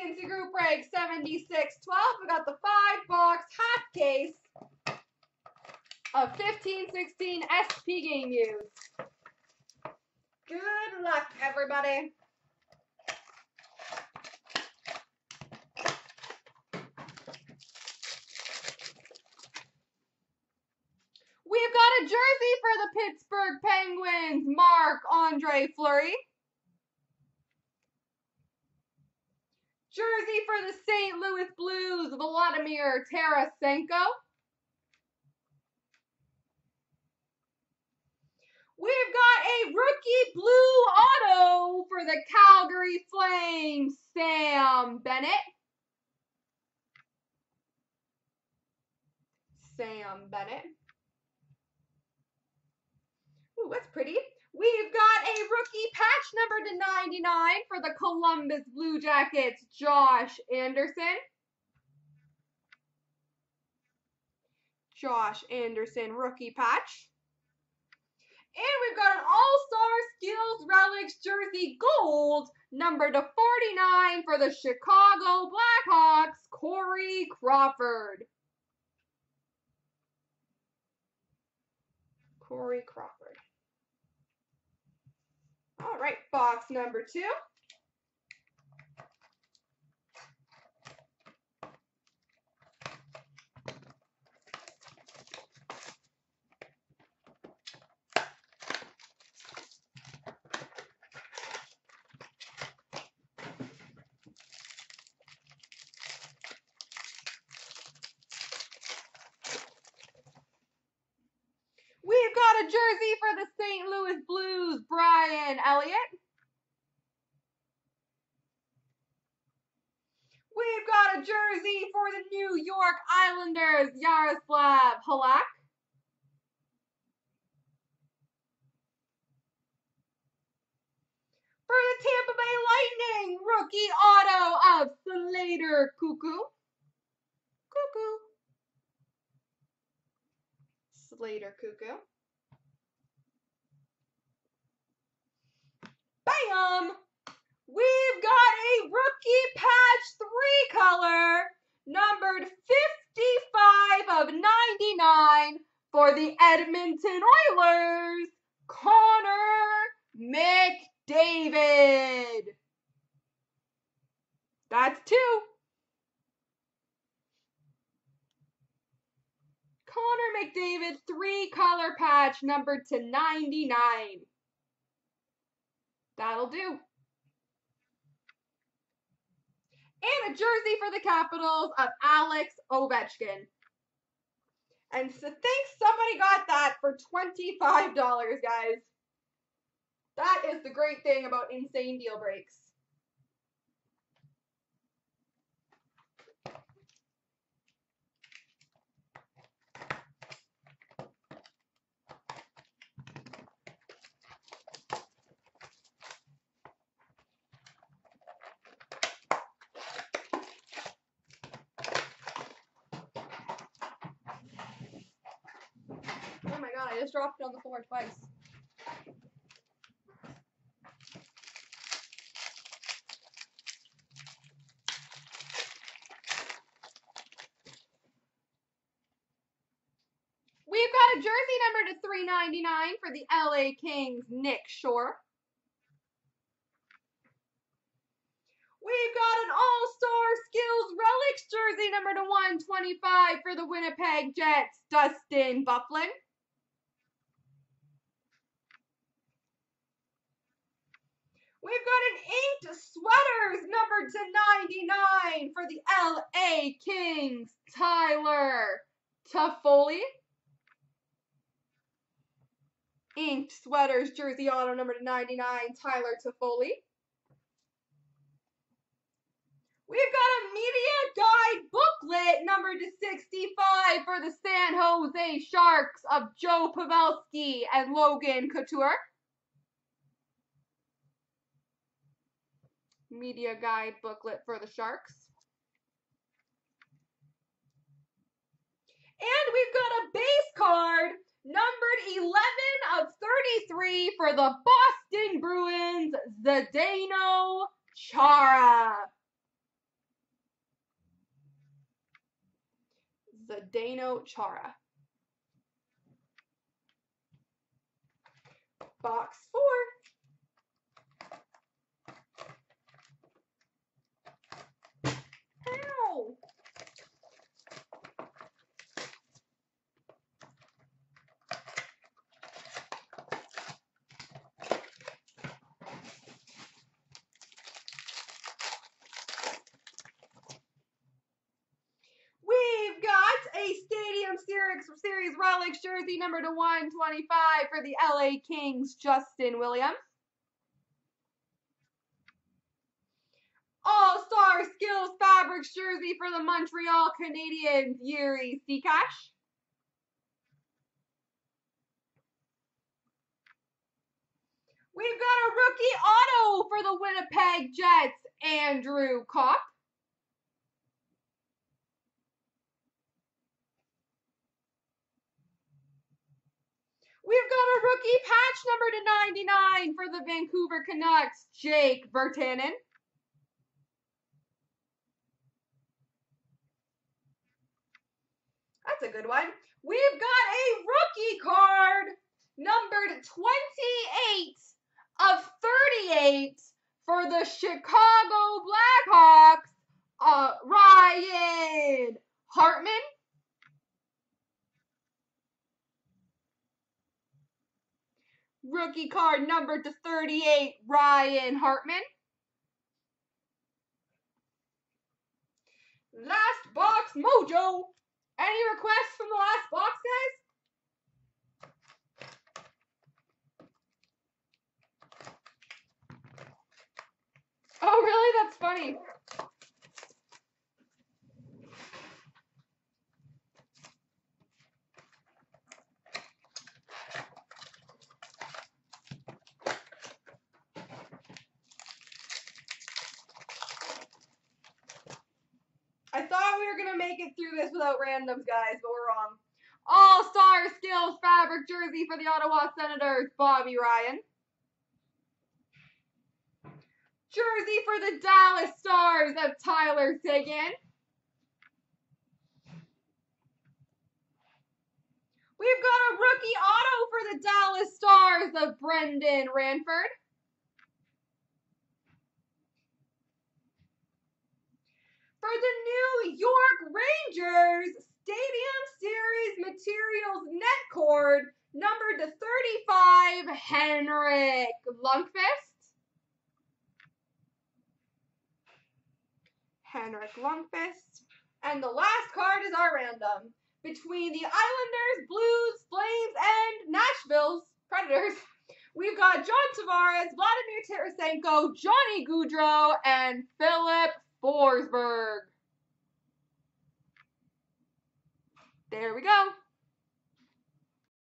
CNC Group Break 7612. We got the five box half case of 1516 SP game use. Good luck, everybody. We've got a jersey for the Pittsburgh Penguins, Mark Andre Fleury. Jersey for the St. Louis Blues, Vladimir Tarasenko. We've got a rookie blue auto for the Calgary Flames, Sam Bennett. Sam Bennett. Ooh, that's pretty. We've got a rookie patch number to 99 for the Columbus Blue Jackets, Josh Anderson. Josh Anderson rookie patch. And we've got an All-Star Skills Relics jersey gold, number to 49 for the Chicago Blackhawks, Corey Crawford. Corey Crawford. All right, box number two. We've got a jersey for the St. Louis Brian Elliott. We've got a jersey for the New York Islanders, Jaroslav Halak. For the Tampa Bay Lightning, rookie auto of Slater Koekkoek. Koekkoek. Slater Koekkoek. Bam! We've got a rookie patch three color, numbered 55 of 99 for the Edmonton Oilers, Connor McDavid. That's two. Connor McDavid, three color patch, numbered to 99. That'll do. And a jersey for the Capitals of Alex Ovechkin. And so thanks somebody got that for $25, guys. That is the great thing about insane deal breaks. Just dropped it on the floor twice. We've got a jersey number to 399 for the LA Kings, Nick Shore. We've got an All-Star Skills Relics jersey number to 125 for the Winnipeg Jets, Dustin Byfuglien. We've got an inked sweaters numbered to 99 for the LA Kings, Tyler Toffoli. Inked sweaters jersey auto number to 99, Tyler Toffoli. We've got a media guide booklet number to 65 for the San Jose Sharks of Joe Pavelski and Logan Couture. media guide booklet for the Sharks. And we've got a base card numbered 11 of 33 for the Boston Bruins, Zdeno Chara. Zdeno Chara. Box four. Series, Relics jersey number to 125 for the LA Kings, Justin Williams. All-Star Skills Fabrics jersey for the Montreal Canadiens, Jiri Sekac. We've got a rookie auto for the Winnipeg Jets, Andrew Copp. We've got a rookie patch number to 99 for the Vancouver Canucks, Jake Virtanen. That's a good one. We've got a rookie card numbered 28 of 38 for the Chicago Blackhawks, uh, Ryan Hartman. Rookie card number to 38, Ryan Hartman. Last box mojo. Any requests from the last box, guys? Oh, really? That's funny. I thought we were going to make it through this without randoms, guys, but we're wrong. All-Star Skills Fabric Jersey for the Ottawa Senators, Bobby Ryan. Jersey for the Dallas Stars of Tyler Seguin. We've got a rookie auto for the Dallas Stars of Brendan Ranford. The New York Rangers Stadium Series Materials Net Cord, number to 35, Henrik Lundqvist. Henrik Lundqvist. And the last card is our random. Between the Islanders, Blues, Flames, and Nashville's Predators, we've got John Tavares, Vladimir Tarasenko, Johnny Gaudreau, and Filip Forsberg. There we go.